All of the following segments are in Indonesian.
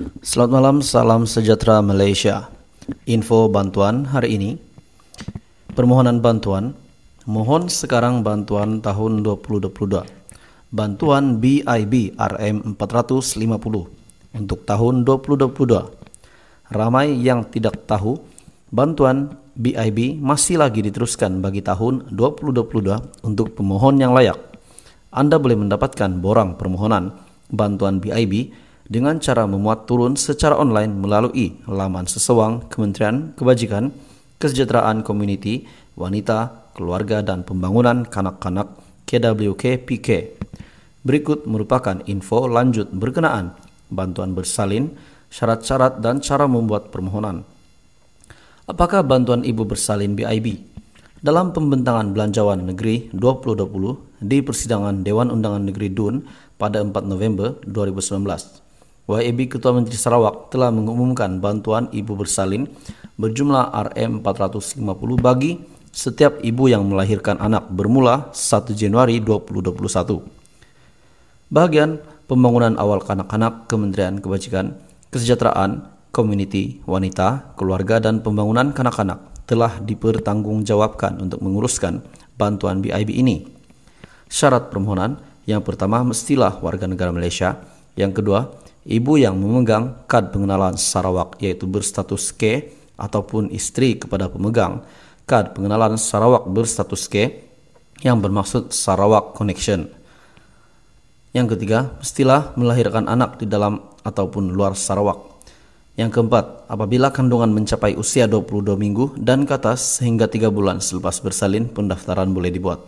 Selamat malam, salam sejahtera Malaysia. Info bantuan hari ini. Permohonan bantuan. Mohon sekarang bantuan tahun 2022. Bantuan BIB RM 450 untuk tahun 2022. Ramai yang tidak tahu, bantuan BIB masih lagi diteruskan bagi tahun 2022 untuk pemohon yang layak. Anda boleh mendapatkan borang permohonan bantuan BIB dengan cara memuat turun secara online melalui laman sesewang Kementerian Kebajikan, Kesejahteraan Komuniti, Wanita, Keluarga dan Pembangunan Kanak-kanak KWK PK. Berikut merupakan info lanjut berkenaan bantuan bersalin, syarat-syarat dan cara membuat permohonan. Apakah bantuan ibu bersalin BIB? Dalam pembentangan Belanjawan Negeri 2020 di persidangan Dewan Undangan Negeri DUN pada 4 November 2019, YAB Ketua Menteri Sarawak telah mengumumkan bantuan ibu bersalin berjumlah RM450 bagi setiap ibu yang melahirkan anak bermula 1 Januari 2021. Bagian pembangunan awal kanak-kanak Kementerian Kebajikan, Kesejahteraan, Komuniti, Wanita, Keluarga dan Pembangunan Kanak-kanak telah dipertanggungjawabkan untuk menguruskan bantuan BIB ini. Syarat permohonan yang pertama mestilah warga negara Malaysia, yang kedua ibu yang memegang kad pengenalan Sarawak yaitu berstatus K ataupun istri kepada pemegang kad pengenalan Sarawak berstatus K yang bermaksud Sarawak Connection. Yang ketiga, mestilah melahirkan anak di dalam ataupun luar Sarawak. Yang keempat, apabila kandungan mencapai usia 22 minggu dan ke atas sehingga 3 bulan selepas bersalin, pendaftaran boleh dibuat.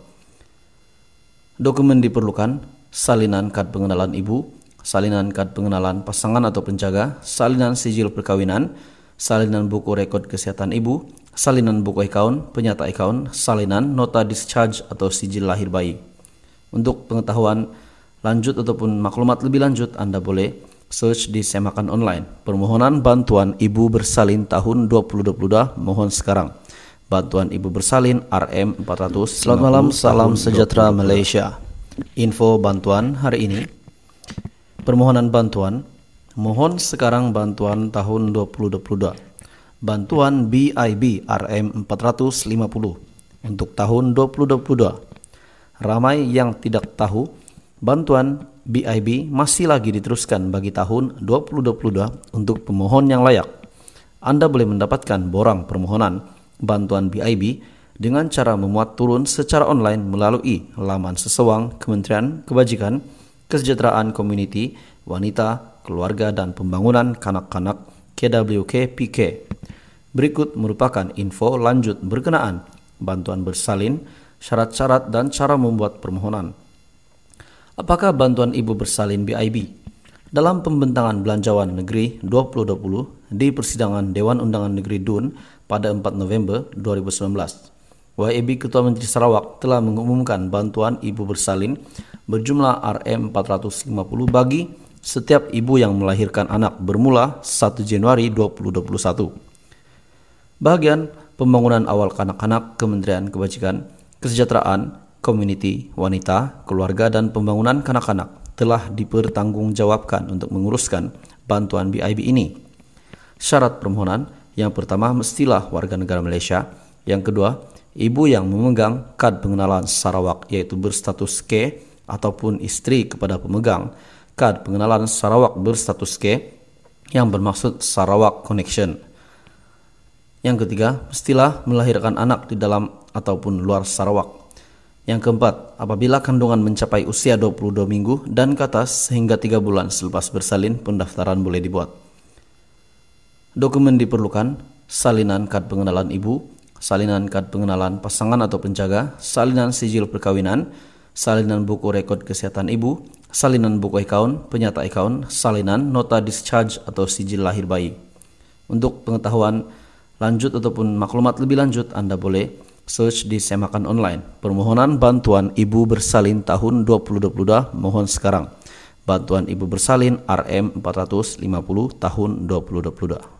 Dokumen diperlukan, salinan kad pengenalan ibu, salinan kad pengenalan pasangan atau penjaga, salinan sijil perkawinan, salinan buku rekod kesehatan ibu, salinan buku account, penyata account, salinan nota discharge atau sijil lahir bayi. Untuk pengetahuan lanjut ataupun maklumat lebih lanjut, Anda boleh search di Semakan Online. Permohonan bantuan ibu bersalin tahun 2022 mohon sekarang. Bantuan ibu bersalin RM 400. Selamat malam, salam sejahtera Malaysia. Info bantuan hari ini Permohonan bantuan, mohon sekarang bantuan tahun 2022. Bantuan BIB RM 450 untuk tahun 2022. Ramai yang tidak tahu, bantuan BIB masih lagi diteruskan bagi tahun 2022 untuk pemohon yang layak. Anda boleh mendapatkan borang permohonan bantuan BIB dengan cara memuat turun secara online melalui laman sesewang Kementerian Kebajikan, Kesejahteraan Komuniti, Wanita, Keluarga dan Pembangunan Kanak-kanak KWK PK. Berikut merupakan info lanjut berkenaan bantuan bersalin, syarat-syarat dan cara membuat permohonan. Apakah bantuan ibu bersalin BIB? Dalam pembentangan Belanjawan Negeri 2020 di persidangan Dewan Undangan Negeri DUN pada 4 November 2019, YAB Ketua Menteri Sarawak telah mengumumkan bantuan ibu bersalin berjumlah RM450 bagi setiap ibu yang melahirkan anak bermula 1 Januari 2021. Bagian pembangunan awal kanak-kanak Kementerian Kebajikan, Kesejahteraan, Komuniti, Wanita, Keluarga dan Pembangunan Kanak-kanak telah dipertanggungjawabkan untuk menguruskan bantuan BIB ini. Syarat permohonan yang pertama mestilah warga negara Malaysia, yang kedua ibu yang memegang kad pengenalan Sarawak yaitu berstatus K ataupun istri kepada pemegang kad pengenalan Sarawak berstatus K yang bermaksud Sarawak Connection. Yang ketiga, mestilah melahirkan anak di dalam ataupun luar Sarawak. Yang keempat, apabila kandungan mencapai usia 22 minggu dan ke atas sehingga 3 bulan selepas bersalin, pendaftaran boleh dibuat. Dokumen diperlukan, salinan kad pengenalan ibu, salinan kad pengenalan pasangan atau penjaga, salinan sijil perkawinan, salinan buku rekod kesehatan ibu, salinan buku account, penyata account, salinan nota discharge atau sijil lahir bayi. Untuk pengetahuan lanjut ataupun maklumat lebih lanjut, Anda boleh search di Semakan Online. Permohonan bantuan ibu bersalin tahun 2022 mohon sekarang. Bantuan ibu bersalin RM 450 tahun 2022.